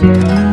Yeah.